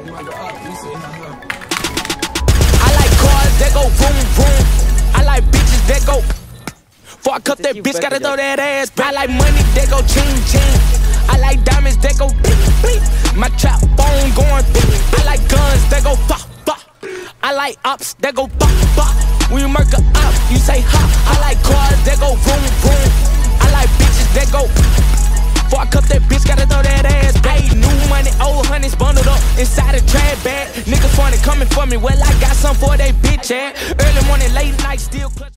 I like cars that go vroom vroom. I like bitches that go. Before I cut that bitch, gotta throw that ass back. I like money that go ching ching. I like diamonds that go beep beep. My trap phone going beep. I like guns that go fa fa. I like ops that go ba ba. When you murk up, you say ha. I like cars that go boom boom. I like bitches that go. Inside a trap bag. Niggas funny coming for me, well I got some for they bitch ass. Early morning, late night, still.